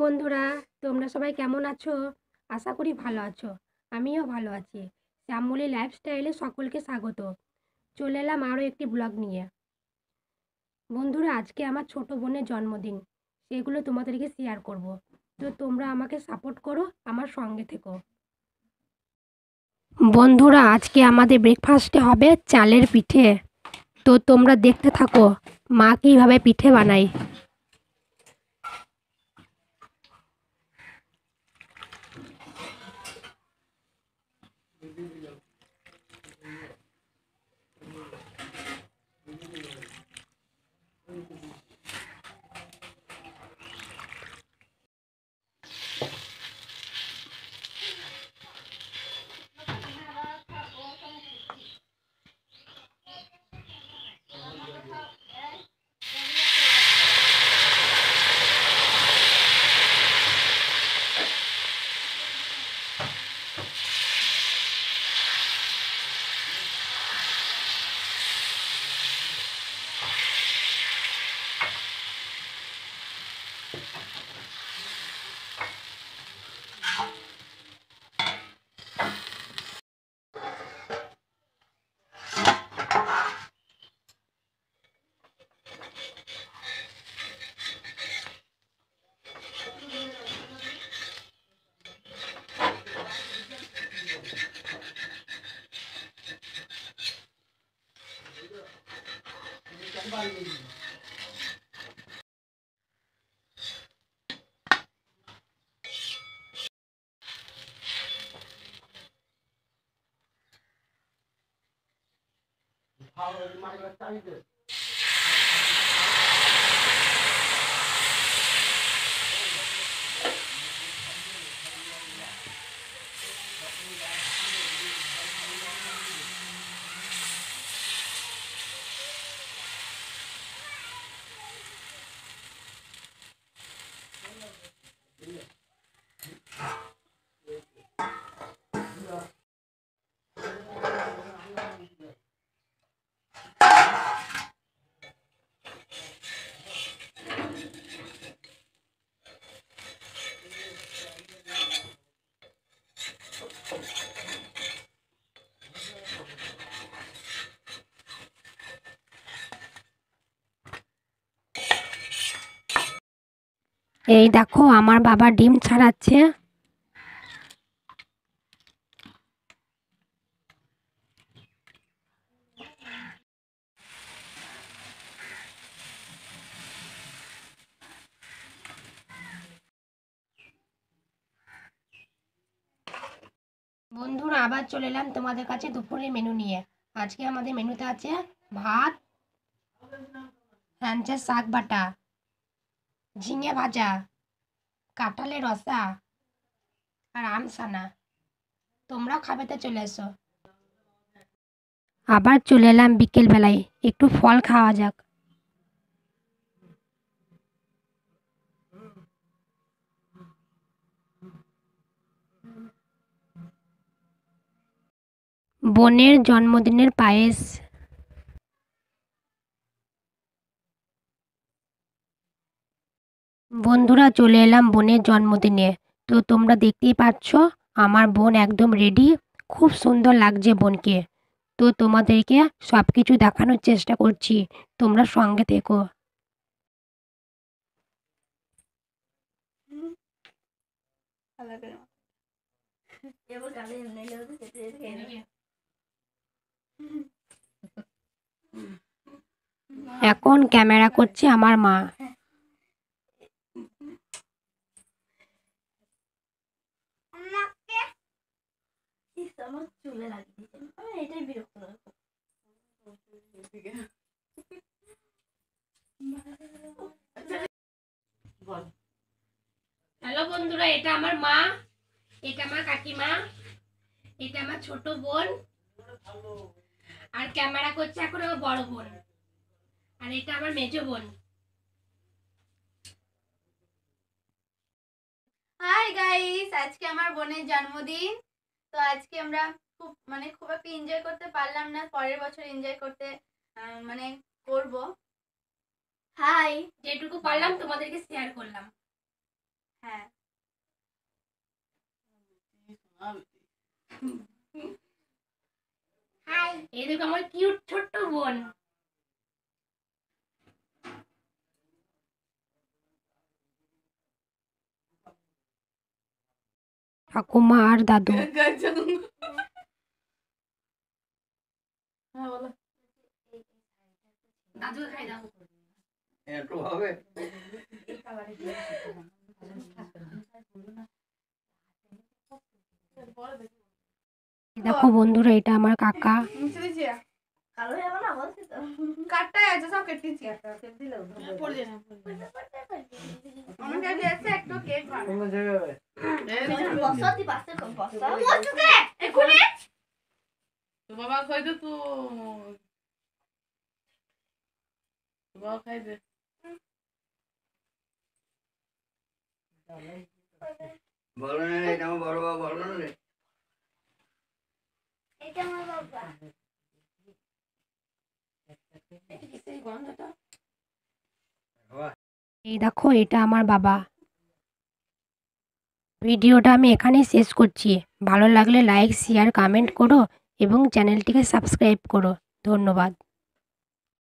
বন্ধুরা, তোমরা সবাই কেমন আছো? আশা করি ভালো আছো। আমিও ভালো আছি। শ্যামলী লাইফস্টাইলে সকলকে স্বাগত। চলে এলাম আরও একটি ব্লগ নিয়ে। বন্ধুরা, আজকে আমার ছোট বোনের জন্মদিন। সেগুলো তোমাদেরকে শেয়ার করব। তো তোমরা আমাকে সাপোর্ট করো, আমার সঙ্গে থেকো। বন্ধুরা, আজকে আমাদের ব্রেকফাস্টে হবে চালের পিঠে। তো তোমরা দেখতে থাকো, মা কীভাবে পিঠে বানায়। 好，你妈一个大鱼子。এই দেখো, আমার বাবা ডিম ছাড়াচ্ছে। বন্ধুরা, আবার চলে এলাম তোমাদের কাছে দুপুরের মেনু নিয়ে। আজকে আমাদের মেনুতে আছে ভাত হ্যাঞ্চের শাক বাটা। ঝিঙে ভাজা কাঁঠালের রসা আর আমসানা তোমরাও খাবেতে চলে এসো। আবার চলে এলাম বিকেলবেলায় একটু ফল খাওয়া যাক। বোনের জন্মদিনের পায়েস। বন্ধুরা চলে এলাম বোনের জন্মদিনে। তো তোমরা দেখতেই পাচ্ছ, আমার বোন একদম রেডি খুব সুন্দর লাগছে বোনকে। তো তোমাদেরকে সব কিছু দেখানোর চেষ্টা করছি, তোমরা সঙ্গে থেকো। এখন ক্যামেরা করছে আমার মা। আমার চুলে লাগিয়ে দিয়েছে। আমি এটাই বিরক্ত লাগবে হ্যালো বন্ধুরা এটা আমার মা এটা আমার কাকিমা এটা আমার ছোট বোন। আর ক্যামেরা করছে এখন আমার বড় বোন। আর এটা আমার মেজো বোন। হাই গাইস আজকে আমার বোনের জন্মদিন। তো আজকে আমরা খুব মানে খুব একটা এনজয় করতে পারলাম না। পরের বছর এনজয় করতে মানে করব। হাই যেটুকু পারলাম তোমাদেরকে শেয়ার করলাম। হ্যাঁ। এই দেখো আমার কিউট ছোট্ট বোন। ঠাকুমা আর দাদু হ্যাঁ হবে। দেখো বন্ধুরা এটা আমার কাকা। কাটটাই আছে সব কেটে দিচ্ছি পড়ে যায় না আমার কাছে আছে একটু কেক বানাবো কোনো জায়গায় বসো তুই পাশে কর বসো বসো দে তো বাবা খাই দে তো। তো বাবা খাই দে। বলো না রে, এটা আমার বড় বাবা বলো না রে। এটা আমার বাবা। এই দেখো, এটা আমার বাবা। ভিডিওটা আমি এখানেই শেষ করছি। ভালো লাগলে লাইক শেয়ার কমেন্ট করো এবং চ্যানেলটিকে সাবস্ক্রাইব করো। ধন্যবাদ।